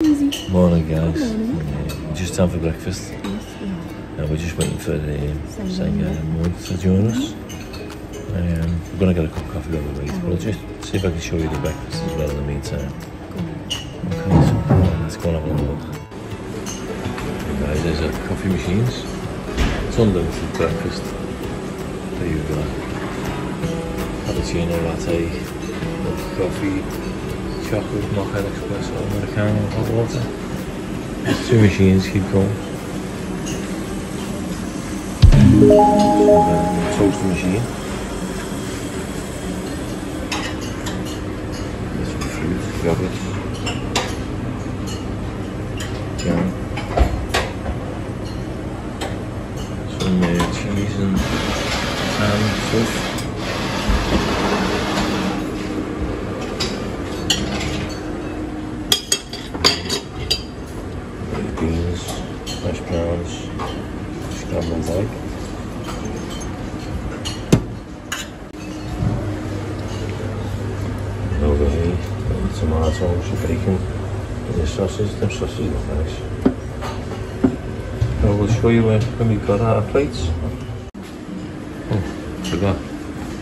Morning, guys. Morning. Yeah, just time for breakfast. Yes, we are. We're just waiting for the Senga and to join us. Um, we're going to get a cup of coffee over the way, but I'll just see if I can show you the breakfast as well in the meantime. Okay, so on, let's go and have a look. Okay, guys, there's a coffee machines. It's unlimited breakfast. There you go. Cappuccino latte, coffee, chocolate mocha espresso, americano, hot water. Two machines keep going. Uh, toaster machine. There's some fruit, yogurt, jam, some uh, cheese and ham toast. Beans, hash browns, scrambled egg. Over here, the tomatoes, bacon, and the sausage. Them sausages look nice. I will show you when, we've got our plates. Hmm, oh, forgot.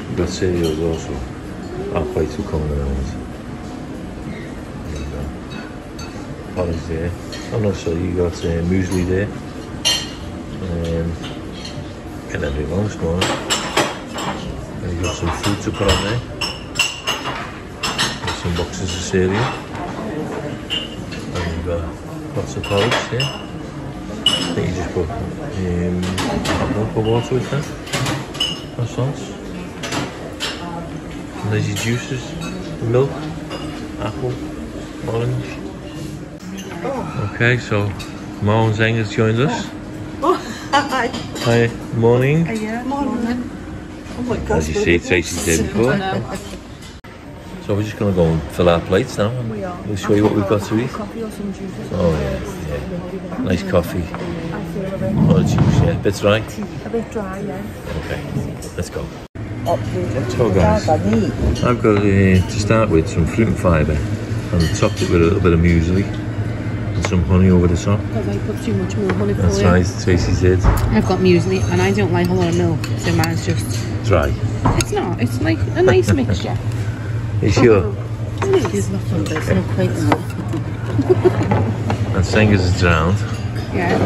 We've got cereals also. Our plates will come in Porridge there. Oh no, so you got uh, muesli there. Um, and then lunch more. And you got some fruit to put on there. And some boxes of cereal. And you've got lots of porridge here. I think you just put um, milk or water with that. Croissants. And there's your juices. Milk, apple, orange. Okay, so and Zeng has joined us. Hi. Hi, morning. Yeah. Morning. Oh my God. As you see, Tracy's there before. So we're just going to go and fill our plates now. and We are. We'll show you what we've got to eat. Coffee or some juice. Oh yeah, yeah. Nice coffee. A Oh, juice, yeah. Bit dry. a bit dry, yeah. Okay, let's go. Go, guys. I've got uh, to start with some fruit and fibre and topped it with a little bit of muesli and some honey over the top. Because I put too much more honey for That's you. right, Tracy's did. I've got muesli and I don't like a lot of milk, so mine's just. Dry. It's not. It's like a nice mixture. You sure? It is nothing. There's no quite And Senga's is drowned. Yeah.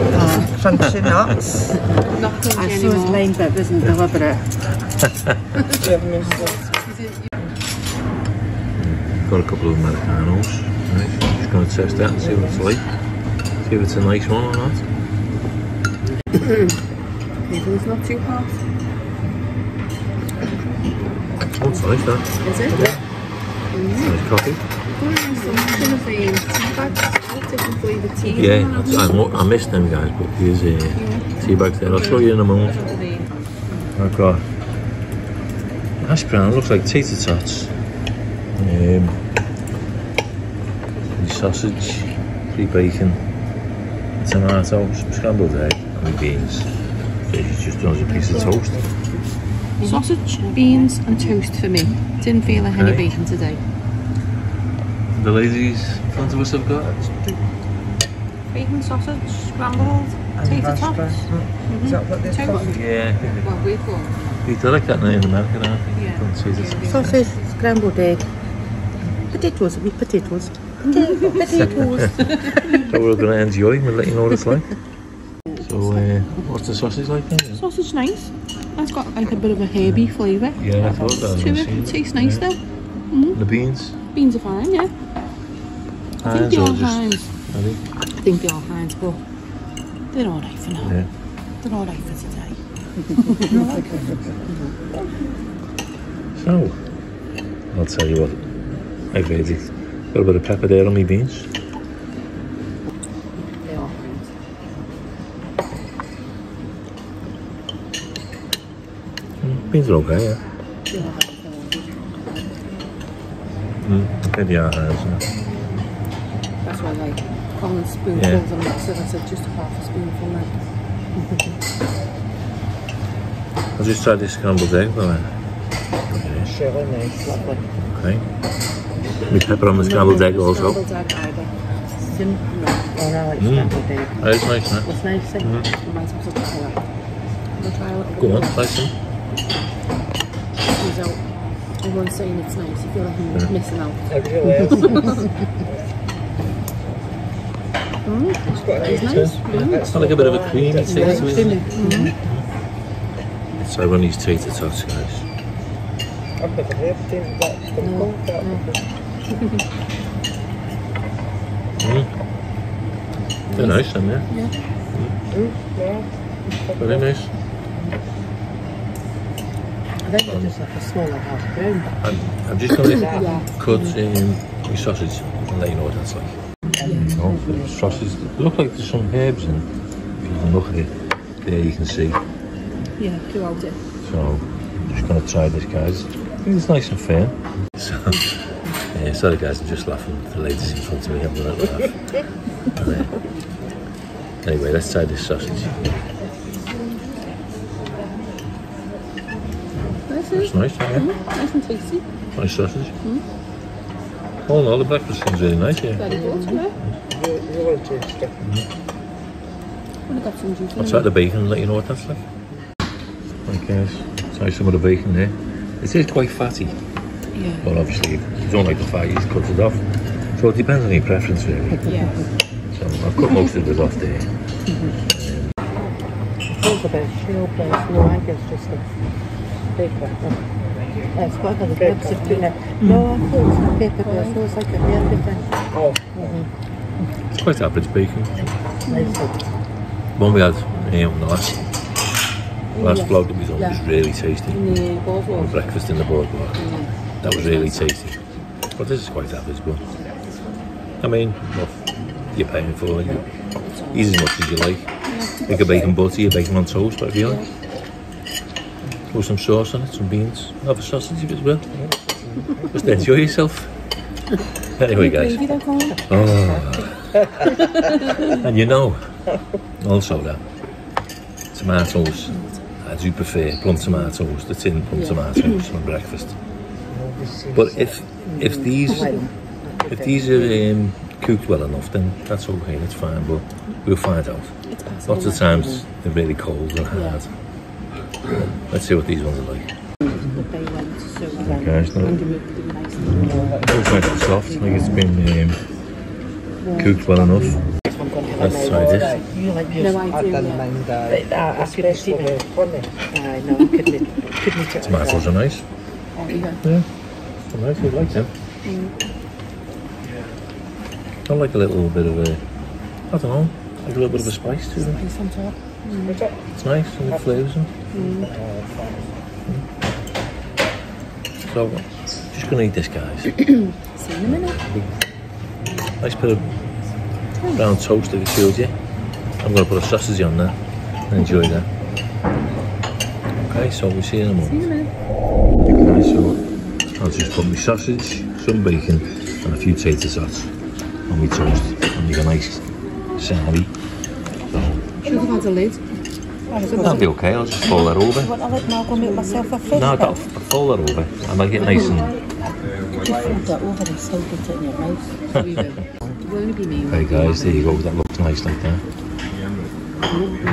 Crunchy nuts. Not crunchy I saw his anymore. line bit, isn't deliberate. Got a couple of Americanos. Right. Just going to test that and see what it's like. See if it's a nice one or not. Maybe it's not too hot. Oh, it's nice that. Is it? Nice coffee. Of um, tea bags, tea. Yeah, I, I missed them guys, but here's uh, tea bags there. I'll show you in a moment. I've got hash brown, looks like tater tots. Um, sausage, free bacon, tomatoes, scrambled egg, and beans. She's just done us a piece of toast. Sausage, beans, and toast for me. Didn't feel like any bacon today. The ladies in front of us have got Bacon, sausage, scrambled, tater tots. Hmm. Is mm-hmm. that what this Toast. yeah. Well, we've got. We do like that now in America, don't we? Yeah. Don't say this. Yeah. Sausage, scrambled egg. Potatoes, a wee So we're going to enjoy. We'll let you know what it's like. So, uh, what's the sausage like then? Sausage nice. It's got like a bit of a herby flavour. Yeah, I thought that. To it. It tastes nice Yeah. though. The beans? Beans are fine, yeah. I think Heinz they or are just- Heinz. I think. I think they are Heinz, but they're alright for now. Yeah. They're alright for today. So, I'll tell you what. I've made it. A bit of pepper there on my beans. They are Heinz. Mm, beans are okay, yeah. Mm, they are yeah. That's why I like calling spoonfuls Yeah. and mix it. I said just a half a spoonful now. I'll just try this scrambled egg, I? Really nice. Lovely. Okay. With pepper on the scrambled egg also. Scrambled egg either. bacon. Or I like Mm. scrambled egg. That is nice, man. What's nice? I might have to try that. I'll try a little bit Go on, more. try some. Comes out. Everyone's saying it's nice. You feel like you're missing out. It's nice. Mm. It's like a bit of a creamy taste to it? Mm. So I run these tater tots, guys. Mm. They're nice, aren't they? Yeah. Very nice. I think it's just like a smaller half brown. I'm, I'm just going to Yeah. cut um, my sausage and let you know what that's like. Oh, the sausage. It look like there's some herbs in. If you can look at it, there you can see. Yeah, throughout it. So, I'm just going to try this, guys. I think it's nice and firm. So, yeah, sorry, guys, I'm just laughing. The ladies in front of me having a little laugh. And, uh, anyway, let's try this sausage. Nice, It's nice, yeah. mm, nice and tasty. Nice sausage. Oh no, the breakfast seems really nice, yeah. Very good, yeah. Well, I got some juice I'll try the bacon and let you know what that's like. Okay, guys, try some of the bacon there. It is quite fatty, Yeah. but obviously, if you don't like the fat, you just cut it off. So it depends on your preference, really. Yeah. So I've cut most of it off there. It's a bit shell place. No, I think it's just a paper. Uh, It's got the herbs of tuna. No, I thought it was a paper, but I thought it's like a herb thing. It's quite average bacon. Nice. One we had um, on the last last vlog that we done was really tasty. In the boardwalk. Breakfast in the boardwalk. That was really tasty. But this is quite average, but I mean, you're paying for it. Eat as much as you like. Make a bacon butter, your bacon on toast, whatever you like. Throw some sauce on it, some beans. Have a sausage as well. Just enjoy yourself. Anyway, guys. Gravy, they're called. Oh. and you know, also that tomatoes, I do prefer plum tomatoes, the tin plum tomatoes for breakfast. But if if these if these are um, cooked well enough, then that's okay, that's fine. But we'll find out. Lots of times they're really cold and hard. Let's see what these ones are like. The so. Okay, it's not- And you moved it nicely. It's nice and soft, like it's been um, cooked well enough. Let's try this. You like yours? No, I do, yeah. Uh, I couldn't see it. Aye, no, I couldn't, couldn't it. Tomatoes are nice. Yeah. Yeah, they're nice. I like them. I like a little bit of a, I don't know, like a little bit of a spice to them. Piece on top. Mm. It's nice and it flavours them. Mm. Mm. So, just gonna eat this, guys. See you in a minute. Nice bit of brown toast, like I told you. I'm gonna put a sausage on there. Enjoy that. Okay, so we'll see you in a See you moment. In a minute. Okay, so I'll just put my sausage, some bacon, and a few tater tots on my toast. And make a nice savory. Should have had a lid. That'll be okay, I'll just fold that over. Want to let Malcolm make myself a fish? No, I'll, I'll fold that over. I'll make it nice and... Just fold that over and slide it in your mouth. Will. It will only be me. Okay guys, there you go, that looks nice like that.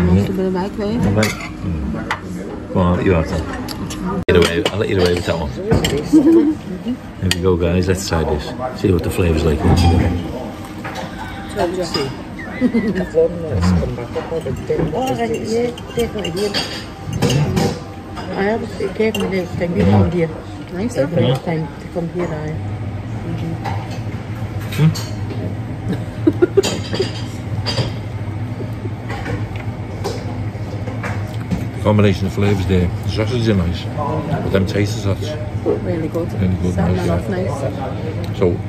Most of the egg there. Alright. Mm. Go on, you have that. Get away, I'll let you away with that one. There we go guys, let's try this. See what the flavour's like once you get it. Right, yeah, definitely. I have definitely next time you come here. Nice, The huh? next time to come here, I. Combination of flavours there. The sausages are nice. But them taster tots. Really good. Really good, nice, yeah. nice. So,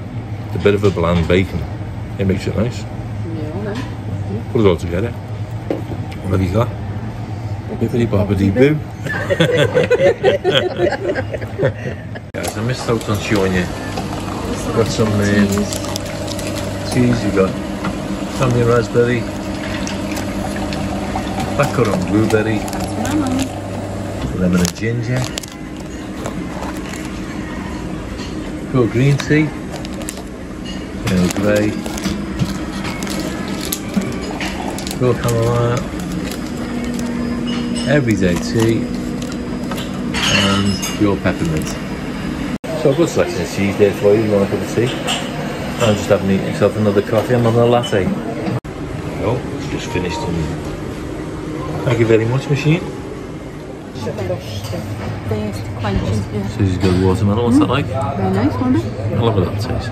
the bit of a bland bacon, it makes it nice. Yeah. Put it all together. What have you got? Bippity boppity boo. Guys, I missed out on showing you. Got some um, cheese, you got Tommy raspberry, blackcurrant blueberry, lemon and ginger, pure green tea, Earl Grey, espresso chamomile, everyday tea, and pure peppermint. So a good selection of teas there for you, you want a cup of tea. I'm just having myself another coffee, I'm having a latte. Oh, it's just finished. Thank you very much, machine. First quenching. Yeah. Is good watermelon, what's that like? Very nice, wasn't it? I love that taste.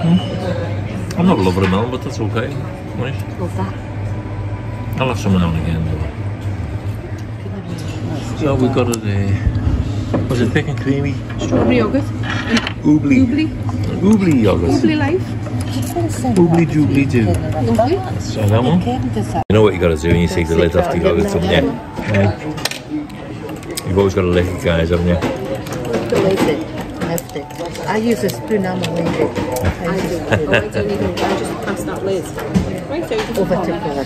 Mm. I'm not a lover of melon, but that's okay. Nice. Love that. I'll have some now and again. Though. So we've got it there. Was it thick and creamy? Strawberry yogurt. Oobly. Oobly. Oobly yogurt. Oobly life. Oobly doobly doo. Lovely. So that one. You know what you got to do when you take the lid off the yogurt, haven't you? Yeah. You've always got to lick it, guys, haven't you? I use a spoon, I'm a lady. I use a spoon. I don't even, I just press that lid. Right over Over the to corner.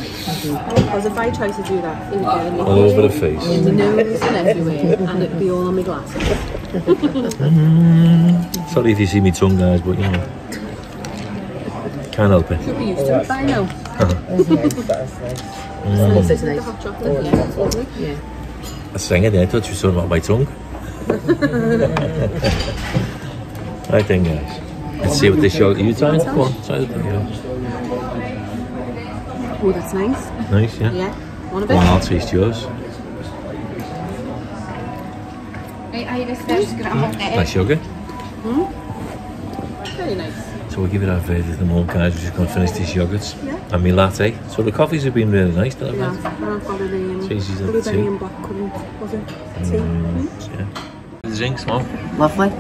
Because if I try to do that, it would get in my, All over the face. in my nose and everywhere, and it'd be all on my glasses. Sorry if you see me tongue, guys, but you know. Can't help it. Should be used to it by now. Uh-huh. Mm. This is The nice. hot chocolate, yeah, it's lovely. Yeah. I sang it there, I thought you were talking about my tongue. right then, guys. Let's see what they show. You trying? Go on, try the thing. Yeah. Oh, that's nice. Nice, yeah. Yeah. One of Go it. on, I'll taste yours. Nice sugar. Very nice. So we'll give it our verdict at the moment, guys. We're just going to finish these yogurts Yeah. and my latte. So the coffees have been really nice, haven't Yeah. they? And I've got a um, Cheesy's at the blueberry tea. and blackcurrant, was it? Tea. Mm, yeah. The drinks, Mom. Lovely.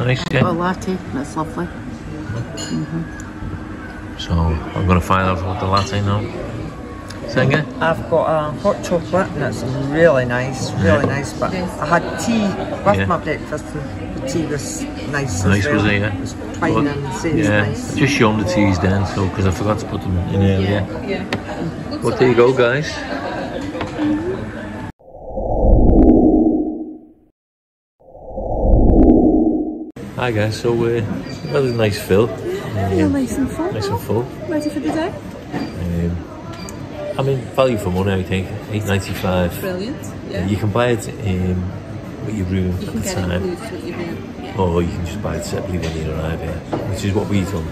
Nice, Oh, yeah. latte. That's lovely. Mm-hmm. So I'm going to find out what the latte now. Singer? I've got a hot chocolate and it's really nice, really nice. But I had tea with Yeah. my breakfast and the tea was nice. Nice, as well. was it, yeah? It was twine and say yeah. nice. Just show them the teas then, so because I forgot to put them in earlier. Yeah. But there you go, guys. Hi guys, so uh, we've had a nice fill, Feel nice and full. nice and full. Ready for the day? Um, I mean, value for money, I think, eight ninety five. Brilliant. Yeah. You can buy it um, with your room You at can the get time, it with your room. Yeah. or you can just buy it separately when you arrive here, which is what we've done.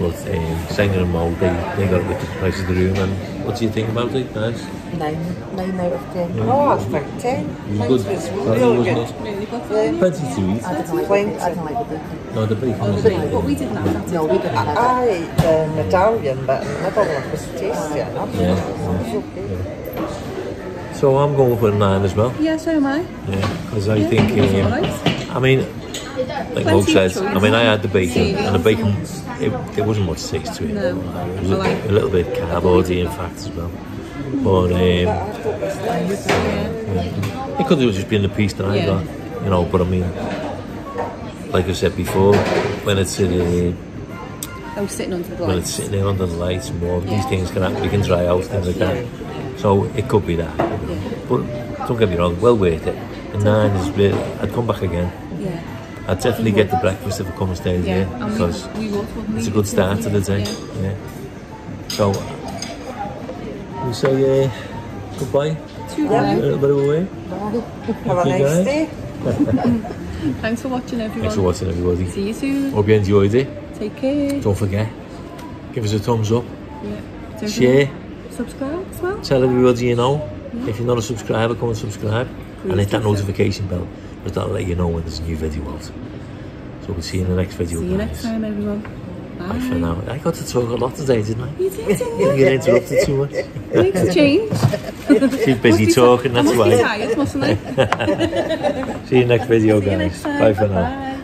But um, Senga and Mo, they, they got it with the price of the room, and what do you think about it, guys? Nine. Nine out of ten. Oh, it's about 10. It was Mine good. was Value, really wasn't good. it? Really good. Plenty to eat. I don't like it. I don't like the bacon. No, the bacon was But we didn't have that. No, we didn't have it. I ate the medallion, but the middle one was tasty enough. Yeah. It was okay. So I'm going for a nine as well. Yeah, so am I. Yeah, because I Yeah, think, it's um, alright. I mean, like Plenty of says. I mean, I had the bacon, and the bacon, it, there wasn't much taste to it. No. It was a, a little bit carbohydrate, in fact, as well. But um, it could have just been the piece that I Yeah. got, you know. But I mean, like I said before, when it's uh, I was sitting under the lights. when it's sitting there under the lights and more, these things can happen. You can dry out things like that. So it could be that. But don't get me wrong, well worth it. And nine is I'd come back again. Yeah. I'd definitely get the breakfast if I come and stay Yeah. here because we, we walked, it's a good start to the day. Yeah. Yeah. So we say uh, goodbye. Two A little bit of a way. Have a nice day. Thanks for watching, everyone. Thanks for watching, everybody. See you soon. Hope you enjoyed it. Take care. Don't forget, give us a thumbs up, Yeah. Share, Subscribe as well. tell everybody you know. If you're not a subscriber, come and subscribe and hit that do so. notification bell because that'll let you know when there's a new video out. So we'll see you in the next video, See you guys. next time, everyone. Bye for now. I got to talk a lot today, didn't I? You did, didn't you? get interrupted too much. A change. She's busy Must talking, that's why. tired, mustn't I? See you next video, you guys. Bye for now. Bye.